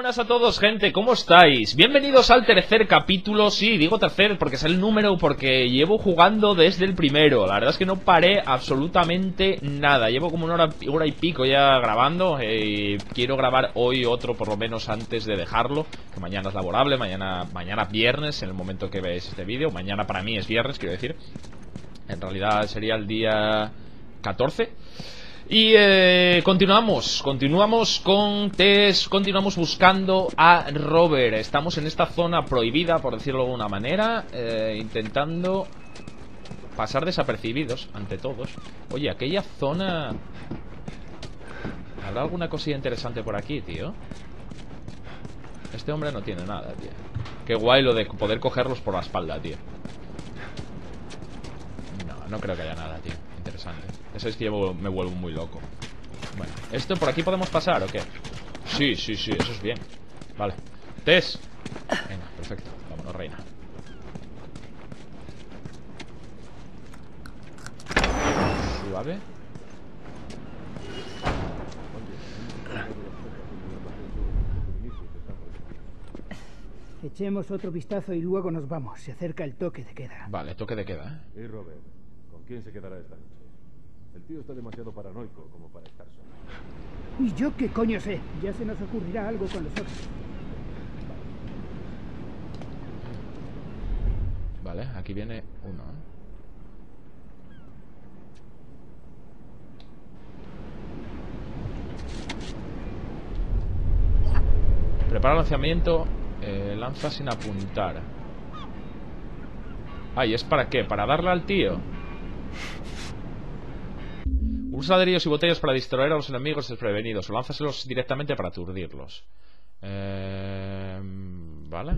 buenas a todos, gente, ¿cómo estáis? Bienvenidos al tercer capítulo, sí, digo tercer porque es el número, porque llevo jugando desde el primero La verdad es que no paré absolutamente nada, llevo como una hora, y pico ya grabando eh, Quiero grabar hoy otro por lo menos antes de dejarlo, que mañana es laborable, mañana, mañana viernes en el momento que veáis este vídeo Mañana para mí es viernes, quiero decir En realidad sería el día 14 y eh, continuamos, continuamos con Tess, continuamos buscando a Robert. Estamos en esta zona prohibida, por decirlo de alguna manera, eh, intentando pasar desapercibidos ante todos. Oye, aquella zona... ¿Habrá alguna cosilla interesante por aquí, tío? Este hombre no tiene nada, tío. Qué guay lo de poder cogerlos por la espalda, tío. No, no creo que haya nada, tío. Interesante. Es que yo me vuelvo muy loco. Bueno, ¿esto por aquí podemos pasar o qué? Sí, sí, sí, eso es bien. Vale. Tess. Venga, perfecto. Vámonos, reina. Suave. Echemos otro vistazo y luego nos vamos. Se acerca el toque de queda. Vale, toque de queda, ¿eh? Y Robert, ¿con quién se quedará esta noche? El tío está demasiado paranoico como para estar solo. ¿Y yo qué coño sé? Ya se nos ocurrirá algo con los otros. Vale, aquí viene uno. Prepara el lanzamiento eh, Lanza sin apuntar Ah, ¿y es para qué? ¿Para darle al tío? Usa ladrillos y botellas para distraer a los enemigos desprevenidos o lánzaselos directamente para aturdirlos. Eh, vale.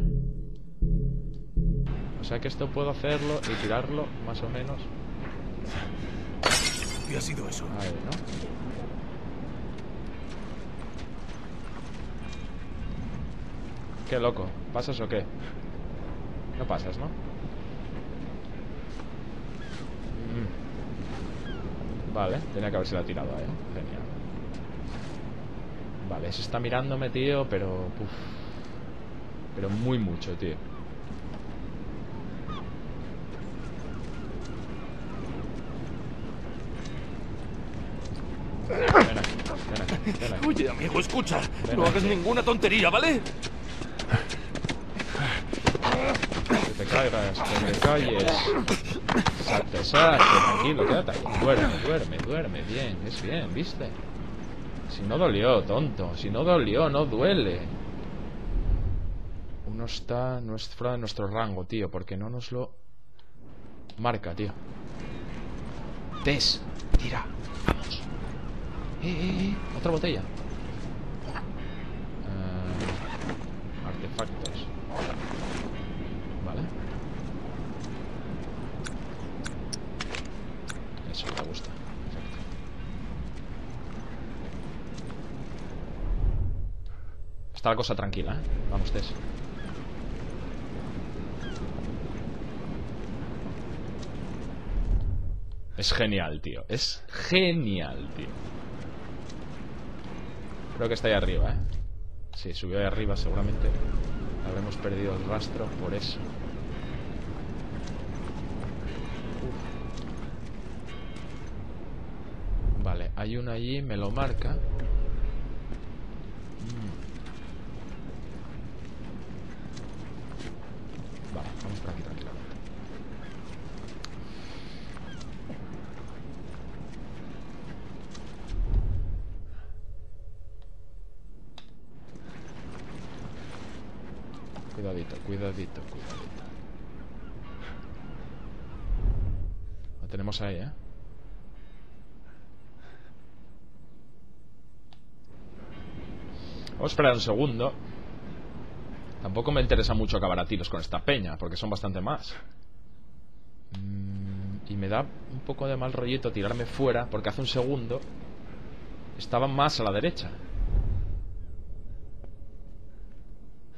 O sea que esto puedo hacerlo y tirarlo más o menos. ¿Qué ha sido eso? Ahí, ¿no? Qué loco. ¿Pasas o qué? No pasas, ¿no? Mm. Vale, tenía que haberse la tirado ahí. Genial. Vale, se está mirándome, tío, pero... Uf. Pero muy mucho, tío. Ven aquí, ven aquí, ven aquí. Oye, amigo, escucha. Ven no hagas ninguna tontería, ¿vale? Que te caigas, que te calles. Salte, salte, tranquilo, quédate ahí. Duerme, duerme, duerme. Bien, es bien, ¿viste? Si no dolió, tonto. Si no dolió, no duele. Uno está fuera de nuestro rango, tío, porque no nos lo marca, tío. Tess, tira, vamos. Eh, eh, eh, otra botella. Eh, artefactos. Vale. Eso me gusta. Perfecto. Está la cosa tranquila, ¿eh? Vamos, Tess. Es genial, tío. Es genial, tío. Creo que está ahí arriba, ¿eh? Sí, subió ahí arriba seguramente. Habremos perdido el rastro por eso. Vale, hay uno allí, me lo marca. Mm. Vale, vamos por aquí tranquilamente. Cuidadito, cuidadito, cuidadito. Lo tenemos ahí, ¿eh? Vamos a esperar un segundo. Tampoco me interesa mucho acabar a tiros con esta peña, porque son bastante más. Mm, y me da un poco de mal rollito tirarme fuera, porque hace un segundo estaban más a la derecha.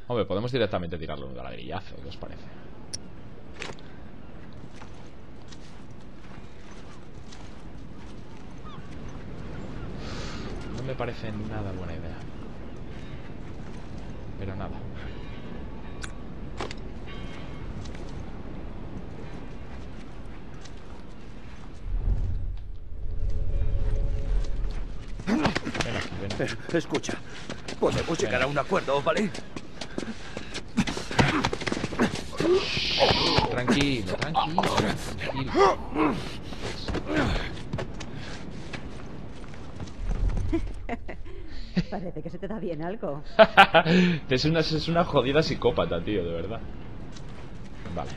Hombre, podemos directamente tirarlo de ladrillazo, ¿qué os parece? No me parece nada buena idea. Pero nada. Ven aquí, ven. Eh, Escucha, podemos llegar a un acuerdo, ¿vale? Tranquilo, tranquilo, tranquilo. Parece que se te da bien algo. es, una, es una jodida psicópata, tío, de verdad. Vale.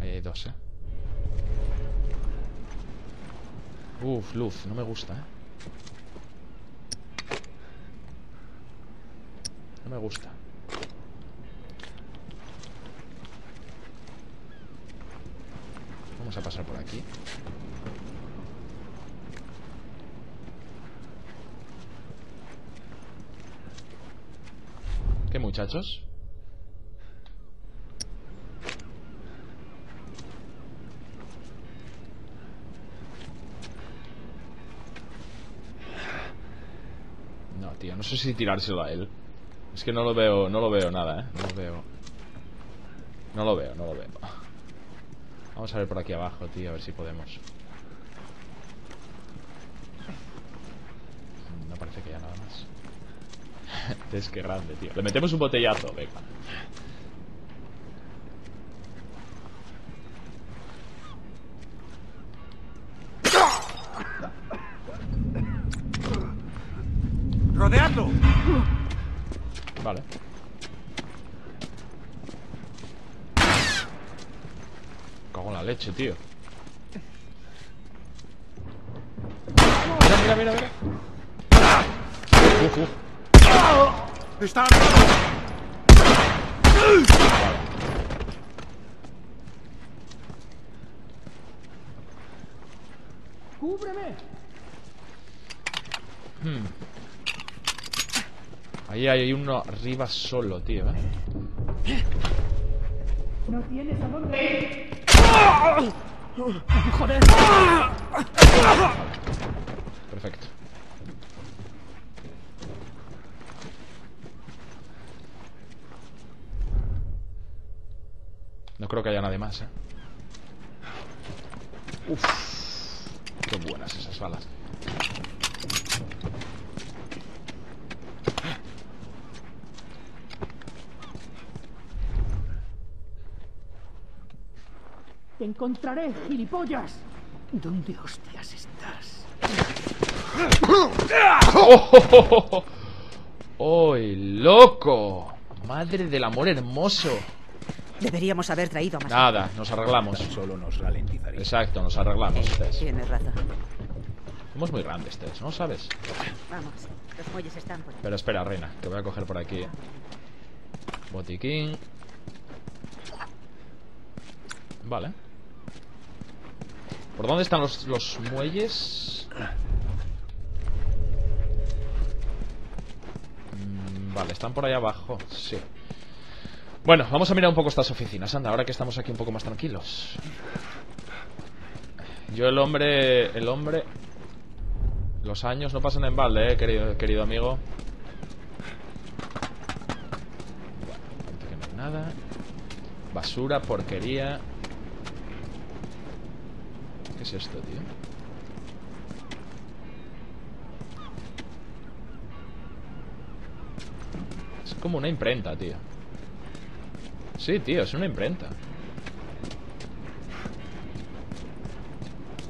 Ahí hay dos, eh. Uf, luz, no me gusta, eh. No me gusta. Vamos a pasar por aquí. ¿Qué muchachos? No, tío, no sé si tirárselo a él. Es que no lo veo, no lo veo nada, ¿eh? No lo veo. No lo veo, no lo veo. Vamos a ver por aquí abajo, tío, a ver si podemos. No parece que haya nada más. Es que grande, tío. Le metemos un botellazo, venga. ¡Rodeadlo! Vale. Cago en la leche, tío. Mira, mira, mira, mira. Uf, ¡Está ¡Cúbreme! Hmm. Ahí hay uno arriba solo, tío, ¿eh? No tienes a dónde ir. ¡Joder! Perfecto. No creo que haya nadie más, ¿eh? Uf. Qué buenas esas balas. ¡Te encontraré, gilipollas! ¿Dónde hostias estás? ¡Oh! ¡Ay, loco! Madre del amor hermoso. Deberíamos haber traído a más. Nada, nos arreglamos. Solo nos ralentizaría. Exacto, nos arreglamos, Tess. Tienes razón. Somos muy grandes, Tess, ¿no sabes? Vamos, los muelles están por aquí. Pero espera, reina, que voy a coger por aquí. Botiquín. Vale. ¿Por dónde están los, los muelles? Mm, Vale, están por ahí abajo, sí. Bueno, vamos a mirar un poco estas oficinas, anda, ahora que estamos aquí un poco más tranquilos. Yo el hombre... El hombre... Los años no pasan en balde, eh, querido, querido amigo. Bueno, no hay nada. Basura, porquería. ¿Qué es esto, tío? Es como una imprenta, tío. Sí, tío, es una imprenta.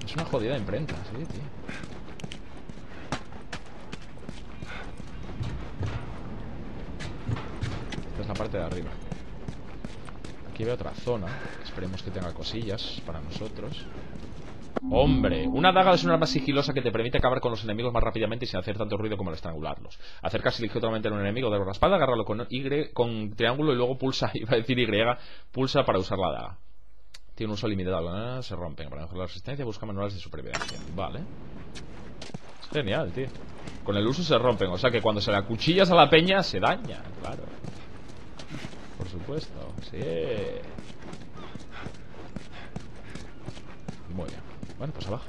Es una jodida imprenta, sí, tío. Esta es la parte de arriba. Aquí veo otra zona. Esperemos que tenga cosillas para nosotros. Hombre, una daga es una arma sigilosa que te permite acabar con los enemigos más rápidamente y sin hacer tanto ruido como al estrangularlos. Acercarse ligeramente a un enemigo, darle la espalda, agarrarlo con, y, con triángulo y luego pulsa, iba a decir Y, pulsa para usar la daga. Tiene un uso limitado, ¿eh? se rompen. Para mejorar la resistencia busca manuales de supervivencia. Vale. Genial, tío. Con el uso se rompen, o sea que cuando se la cuchillas a la peña se daña, claro. Por supuesto, sí. Muy bien. Bueno, pues abajo.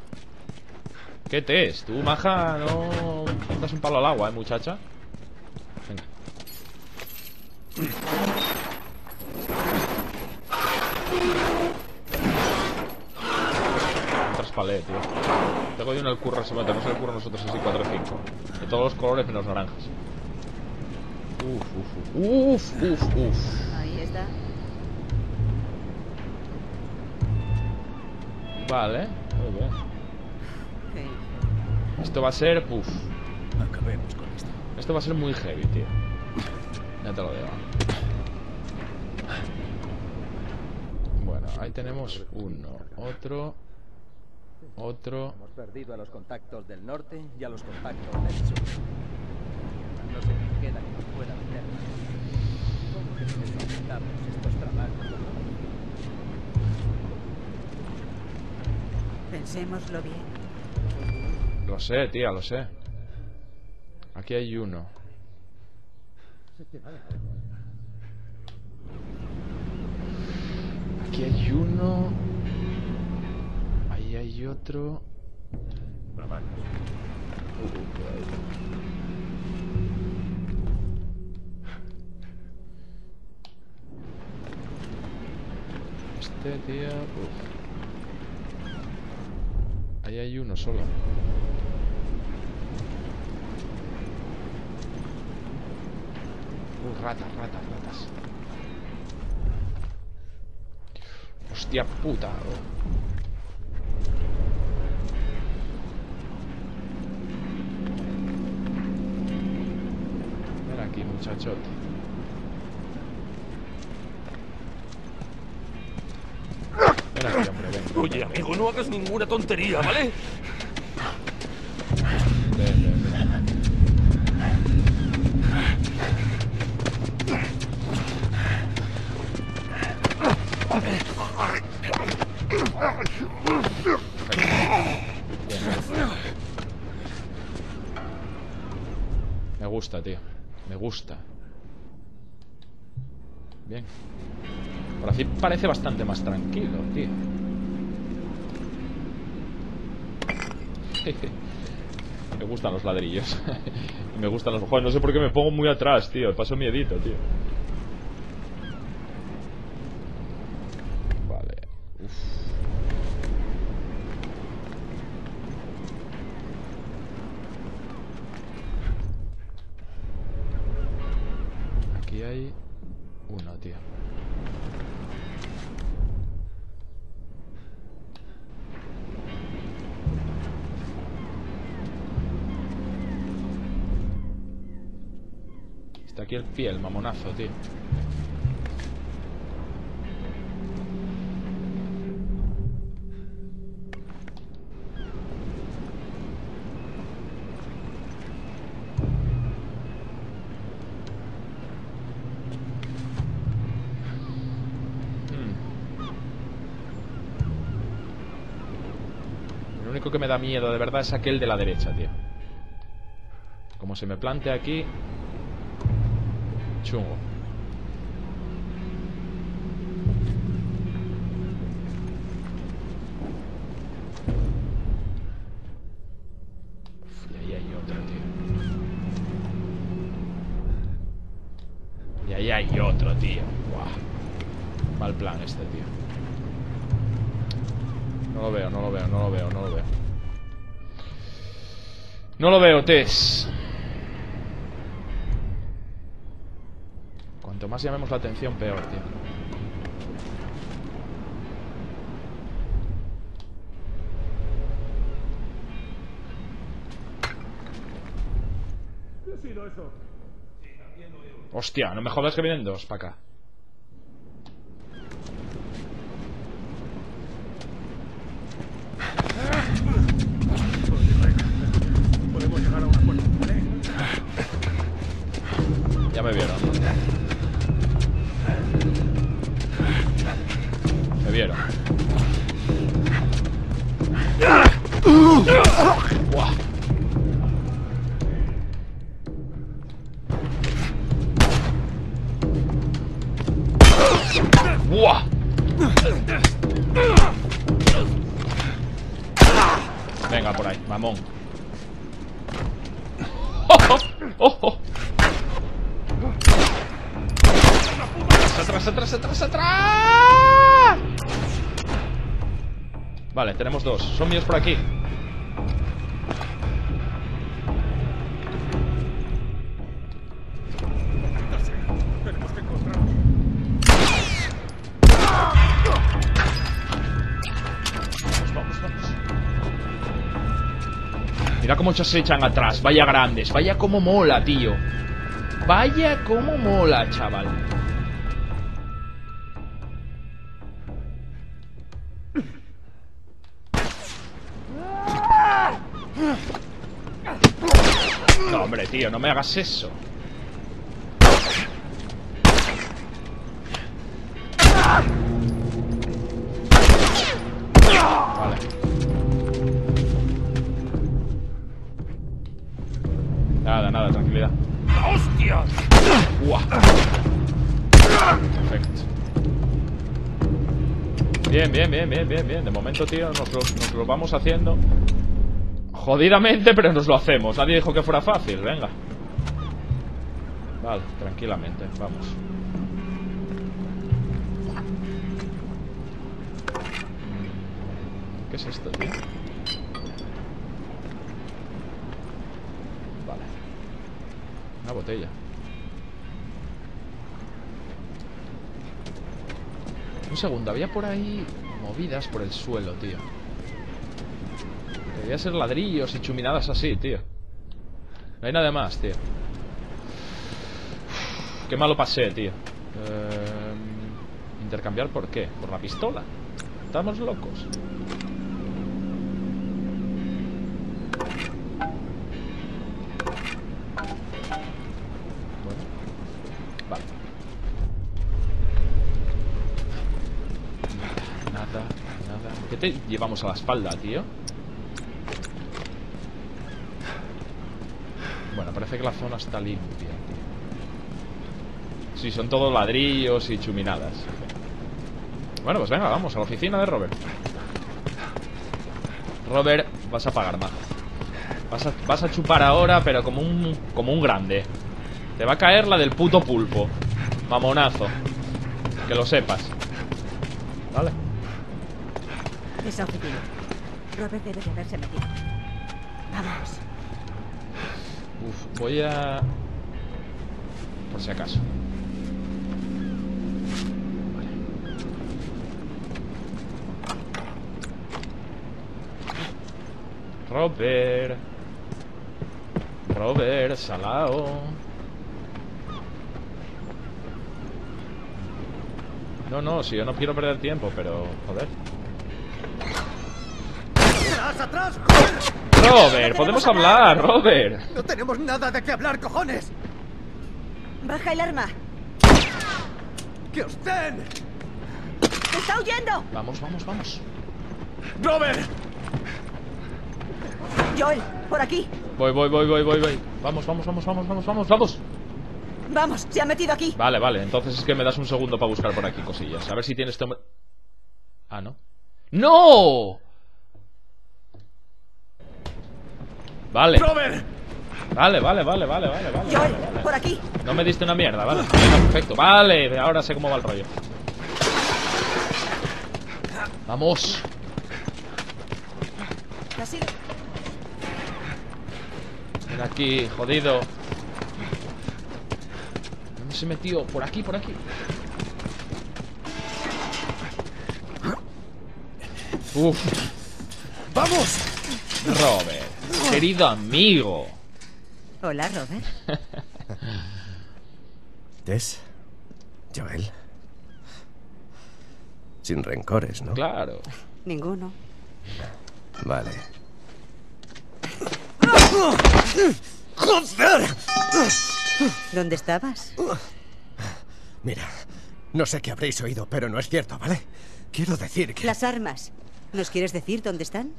¿Qué te es? Tú, maja, no das un palo al agua, ¿eh, muchacha? Un traspalé, tío. Tengo de uno el curro, se metemos el curro nosotros así 4 o 5. De todos los colores menos naranjas. Uf, uf, uf. Uf, uf, uf. Ahí está. Vale, muy bien. Ok. Esto va a ser, puf. Acabemos con esto. Esto va a ser muy heavy, tío. Ya te lo digo. Bueno, ahí tenemos uno, otro, otro. Hemos perdido a los contactos del norte y a los contactos del sur. No se nos queda que nos pueda meter. ¿Cómo que estos trabajos? Pensémoslo bien. Lo sé, tía, lo sé. Aquí hay uno. Aquí hay uno. Ahí hay otro. Este, uf. Ahí hay uno solo. Ratas, ratas, ratas. Hostia puta. Ven aquí, muchachote. Oye, amigo, no hagas ninguna tontería, ¿vale? Me gusta, tío. Me gusta. Bien. Por así parece bastante más tranquilo, tío. me gustan los ladrillos. Me gustan los... Joder, no sé por qué me pongo muy atrás, tío. Paso miedito, tío. Vale. Uf. Aquí hay uno, tío. Está aquí el pie, el mamonazo, tío. Hmm. Que me da miedo de verdad es aquel de la derecha, tío. Como se me plante aquí... Chungo. Y ahí hay otro, tío. Y ahí hay otro, tío. Buah. Mal plan este, tío. No lo veo, no lo veo, no lo veo, no lo veo. No lo veo, Tess. Cuanto más llamemos la atención, peor, tío. Hostia, no me jodas que vienen dos para acá. ¡Oh! oh. ¡Atrás, atrás, atrás, atrás! Vale, tenemos dos. Son míos por aquí. Cómo se echan atrás. Vaya grandes. Vaya como mola, tío. Vaya como mola, chaval. No, hombre, tío, no me hagas eso. Nada, nada, tranquilidad. ¡Hostia! Buah. Perfecto. Bien, bien, bien, bien, bien, bien. De momento, tío, nos lo, nos lo vamos haciendo. Jodidamente, pero nos lo hacemos. Nadie dijo que fuera fácil, venga. Vale, tranquilamente, vamos. ¿Qué es esto, tío? Vale. Botella. Un segundo, había por ahí movidas por el suelo, tío. Debería ser ladrillos y chuminadas así, tío. No hay nada más, tío. Qué malo pasé, tío. Eh, ¿Intercambiar por qué? ¿Por la pistola? Estamos locos. Bueno. Vale. Nada, nada. ¿Qué te llevamos a la espalda, tío? Bueno, parece que la zona está limpia, tío. Sí, son todos ladrillos y chuminadas. Bueno, pues venga, vamos a la oficina de Robert. Robert, vas a pagar más. Vas a, vas a chupar ahora, pero como un, como un grande. Te va a caer la del puto pulpo. Mamonazo. Que lo sepas. ¿Vale? Esa oficina. Robert debe de haberse metido. Vamos. Uf, voy a... Por si acaso. Vale. Robert. Robert, salao. No, no, si yo no quiero perder tiempo, pero... Joder. ¡Atrás, atrás! ¡Joder! Robert, podemos hablar, Robert. ¡No tenemos nada de qué hablar, cojones! Baja el arma. ¡Que os den! ¡Está huyendo! Vamos, vamos, vamos. ¡Robert! Joel, por aquí. Voy, voy, voy, voy, voy, voy. Vamos, vamos, vamos, vamos, vamos, vamos, vamos. Vamos, se ha metido aquí. Vale, vale, entonces es que me das un segundo para buscar por aquí cosillas. A ver si tienes... Ah, ¿no? ¡No! Vale, ¡Robert! vale, vale, vale, vale, vale, vale, Joel, vale, vale. por aquí. No me diste una mierda, vale. Venga, perfecto. Vale, ahora sé cómo va el rollo. Vamos. Casi. Ven aquí, jodido. ¿Dónde se metió? Por aquí, por aquí. Uf, ¡Vamos! Robert, querido amigo. Hola, Robert. ¿Tess? ¿Joel? Sin rencores, ¿no? Claro. Ninguno. Vale. ¡Joder! ¿Dónde estabas? Mira, no sé qué habréis oído, pero no es cierto, ¿vale? Quiero decir que... Las armas. ¿Nos quieres decir dónde están?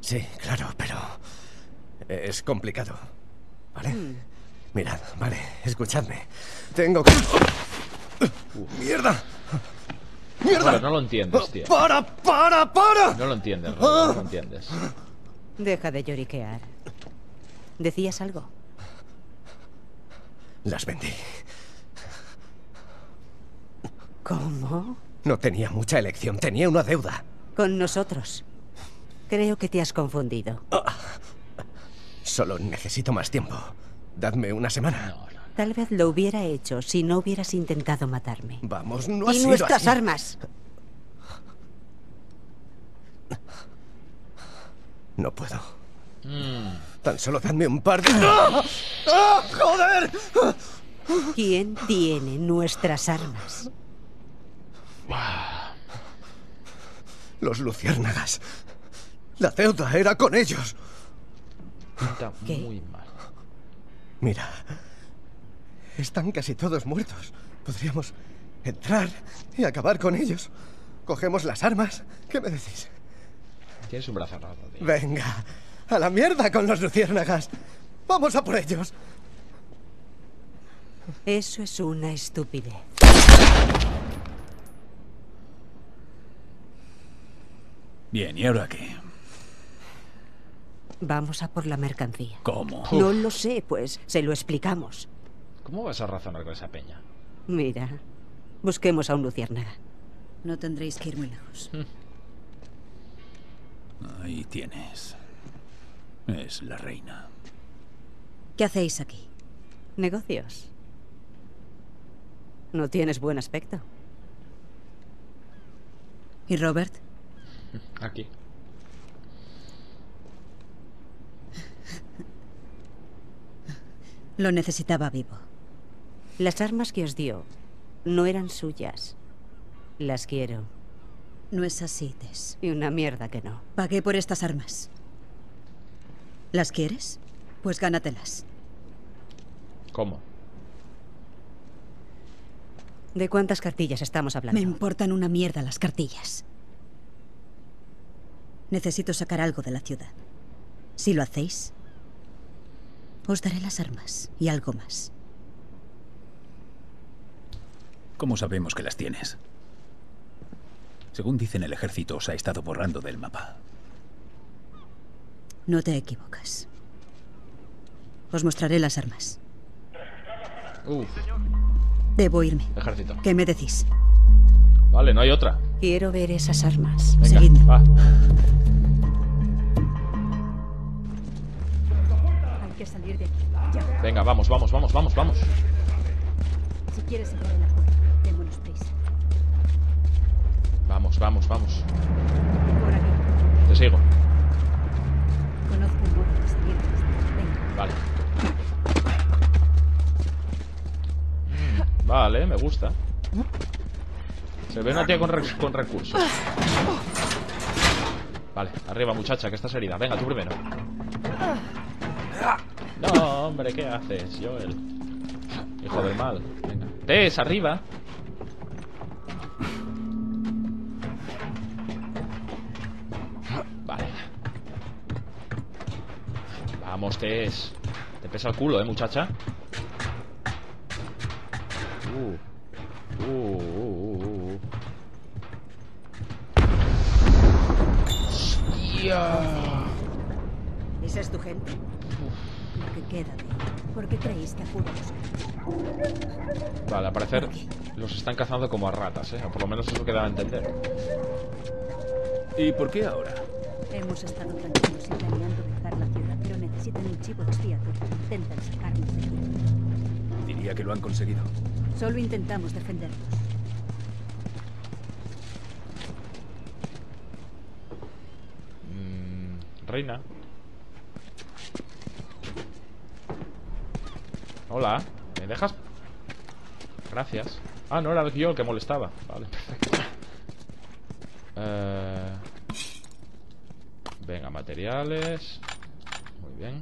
Sí, claro, pero... Es complicado, ¿vale? Mirad, vale, escuchadme. Tengo que... ¡Mierda! ¡Mierda! Robert, no lo entiendes, tío. ¡Para, para, para! No lo entiendes, Robert, no lo entiendes. Deja de lloriquear. ¿Decías algo? Las vendí. ¿Cómo? No tenía mucha elección, tenía una deuda. Con nosotros. Creo que te has confundido. Solo necesito más tiempo. Dadme una semana. Tal vez lo hubiera hecho si no hubieras intentado matarme. Vamos, no ha y sido nuestras así. armas. No puedo. Mm, Tan solo dadme un par de... ¡Ah! ¡Ah! ¡Joder! ¿Quién tiene nuestras armas? Los luciérnagas. La deuda era con ellos. pinta ¿Qué? muy mal. Mira, están casi todos muertos. Podríamos entrar y acabar con ellos. Cogemos las armas. ¿Qué me decís? Tienes un brazo roto, tío. Venga, a la mierda con los luciérnagas. Vamos a por ellos. Eso es una estupidez. Bien, ¿y ahora qué? Vamos a por la mercancía. ¿Cómo? No lo sé, pues se lo explicamos. ¿Cómo vas a razonar con esa peña? Mira, busquemos a un luciérnaga. No tendréis que ir muy lejos. Ahí tienes. Es la reina. ¿Qué hacéis aquí? Negocios. No tienes buen aspecto. ¿Y Robert? Aquí. Lo necesitaba vivo. Las armas que os dio no eran suyas. Las quiero. No es así, Tess. Y una mierda que no. Pagué por estas armas. ¿Las quieres? Pues gánatelas. ¿Cómo? ¿De cuántas cartillas estamos hablando? Me importan una mierda las cartillas. Necesito sacar algo de la ciudad. Si lo hacéis, os daré las armas y algo más. ¿Cómo sabemos que las tienes? Según dicen, el ejército os ha estado borrando del mapa. No te equivocas. Os mostraré las armas. Uf, Debo irme. ejército. ¿Qué me decís? Vale, no hay otra. Quiero ver esas armas. Venga, Seguidme. va. Hay que salir de aquí. Ya. Venga, vamos, vamos, vamos, vamos, vamos. Si quieres entrar en la Vamos, vamos, vamos. Por aquí. Te sigo. Conozco. Venga. Vale. Mm, Vale, me gusta. Se ve una tía con recursos. Vale, arriba muchacha, que estás herida. Venga, tú primero. No, hombre, ¿qué haces, Joel? Hijo del mal. Venga. Tess, arriba. Te pesa el culo, ¿eh, muchacha? Uh. Uh, uh, uh, uh. ¡Hostia! ¿Esa es tu gente? Lo que queda de. ¿Por qué creéis que acudo Vale, al parecer los están cazando como a ratas, ¿eh? O por lo menos eso queda a entender. ¿Y por qué ahora? Hemos estado tranquilos y planeando necesitan un chivo expiatorio. Intentan sacarnos de aquí. Diría que lo han conseguido. Solo intentamos defendernos. Mm, reina. Hola, ¿me dejas? Gracias. Ah, no era yo el que molestaba. Vale, perfecto. Eh, Venga, materiales. Muy bien.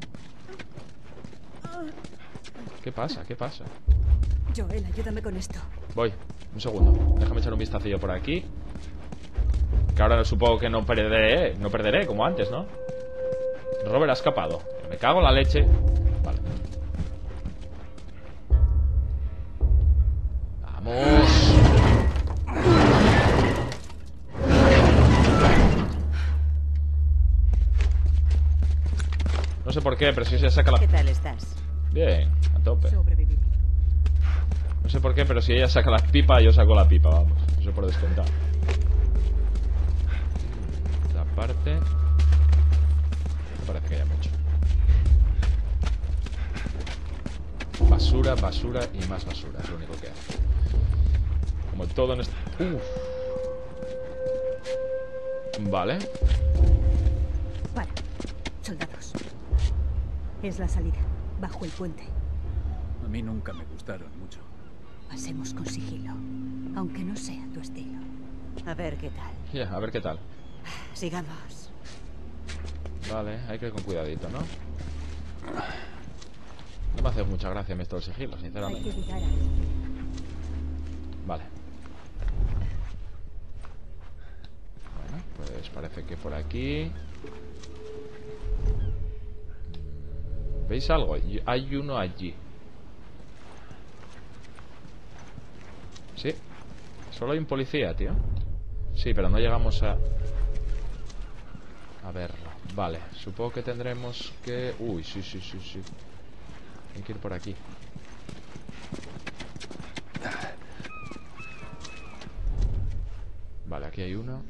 ¿Qué pasa? ¿Qué pasa? Joel, ayúdame con esto. Voy, un segundo. Déjame echar un vistacillo por aquí. Que ahora supongo que no perderé, no perderé como antes, ¿no? Robert ha escapado. Me cago en la leche. Vale. Vamos. No sé por qué, pero si se saca la... ¿Qué tal estás? Bien, a tope. Sobrevivir. No sé por qué, pero si ella saca la pipa, yo saco la pipa, vamos. Eso por descontado. Esta parte. Parece que haya mucho. Basura, basura y más basura. Es lo único que hay. Como todo en este... Uf. Vale. Para. Soldados. Es la salida. Bajo el puente. A mí nunca me gustaron mucho. Pasemos con sigilo. Aunque no sea tu estilo. A ver qué tal. Ya, a ver qué tal. Sigamos. Vale, hay que ir con cuidadito, ¿no? No me hace mucha gracia esto del sigilo, Hay sinceramente. Vale. Bueno, pues parece que por aquí... ¿Veis algo? Hay uno allí. Sí. Solo hay un policía, tío. Sí, pero no llegamos a... A verlo. Vale, supongo que tendremos que... Uy, sí, sí, sí, sí. Hay que ir por aquí. Vale, aquí hay uno.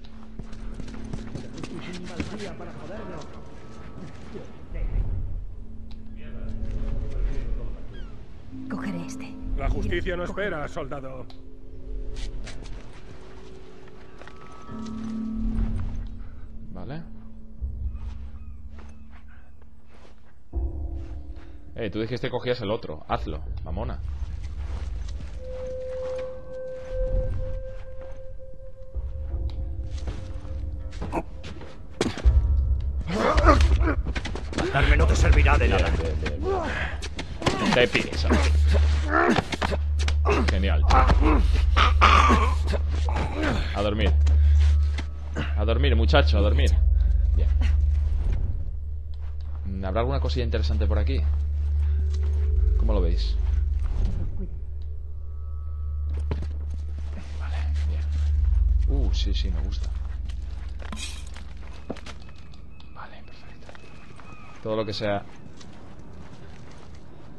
Justicia no espera, soldado. Vale. Eh, tú dijiste que cogías el otro. Hazlo, mamona. Darme no te servirá de nada. bien, bien, bien. Te pisa. Genial. A dormir. A dormir, muchacho, a dormir. Bien. Mm, ¿Habrá alguna cosilla interesante por aquí? ¿Cómo lo veis? Vale, bien. Uh, sí, sí, me gusta. Vale, perfecto. Todo lo que sea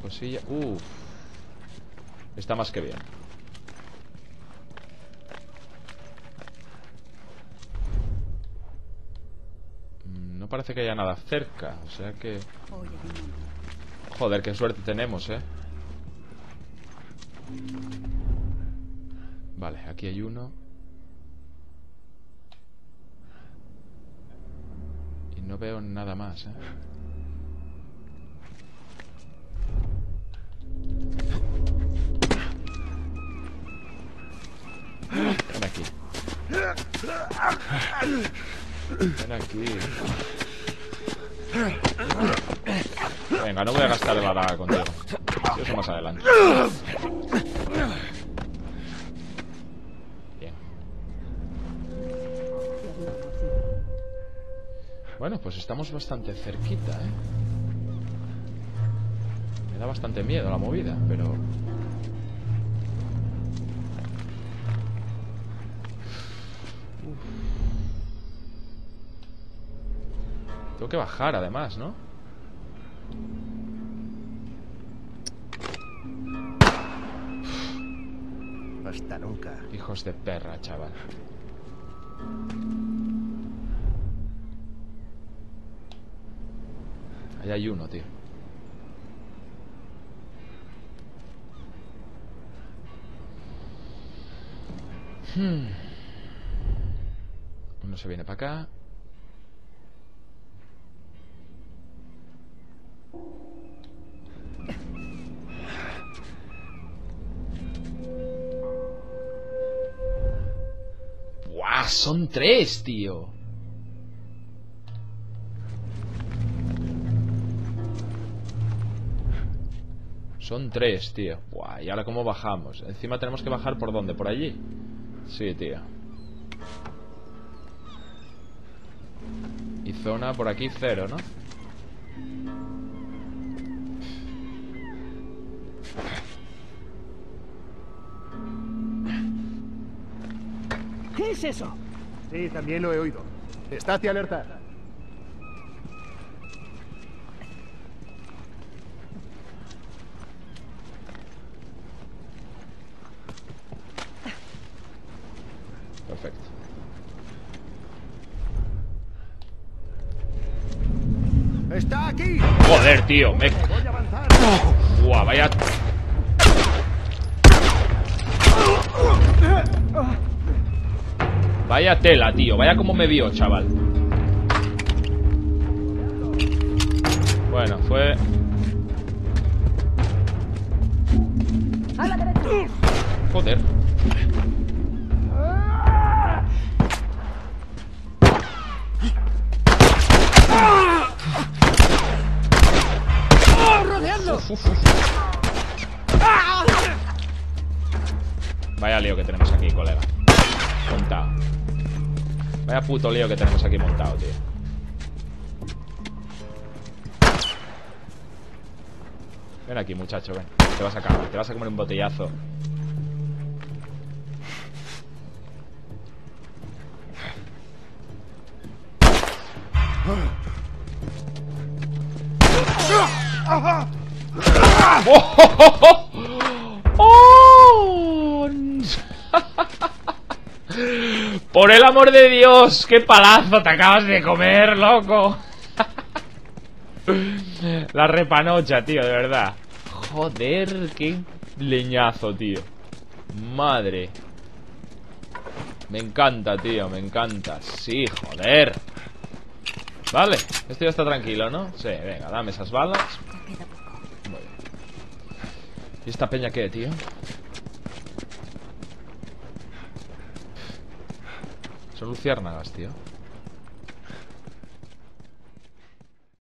Cosilla. Uf. Está más que bien. Mm, No parece que haya nada cerca. O sea que... Joder, qué suerte tenemos, ¿eh? Vale, aquí hay uno. Y no veo nada más, ¿eh? Ven aquí. Ven aquí. Venga, no voy a gastar la daga contigo. Eso más adelante. Bien. Bueno, pues estamos bastante cerquita, ¿eh? Me da bastante miedo la movida, pero... Tengo que bajar, además, ¿no? Hasta nunca. Hijos de perra, chaval. Ahí hay uno, tío. Hmm. Uno se viene para acá. Son tres, tío. Son tres, tío. Buah, ¿y ahora cómo bajamos? Encima tenemos que bajar por dónde, por allí. Sí, tío. Y zona por aquí cero, ¿no? ¿Qué es eso? Sí, también lo he oído. Estate alerta. Perfecto. ¡Está aquí! Joder, tío, me... Guau, vaya Vaya tela, tío. Vaya como me vio, chaval. Bueno, fue... Joder. Uf, uf, uf. Vaya lío que tenemos aquí, colega. Vaya puto lío que tenemos aquí montado, tío. Ven aquí, muchacho, ven. Te vas a cagar, te vas a comer un botellazo. ¡Oh! ¡Oh! ¡Oh! Por el amor de Dios, qué palazo te acabas de comer, loco. La repanocha, tío, de verdad. Joder, qué leñazo, tío. Madre. Me encanta, tío, me encanta. Sí, joder. Vale, esto ya está tranquilo, ¿no? Sí, venga, dame esas balas. Muy bien. ¿Y esta peña qué, tío? Son luciérnagas, tío.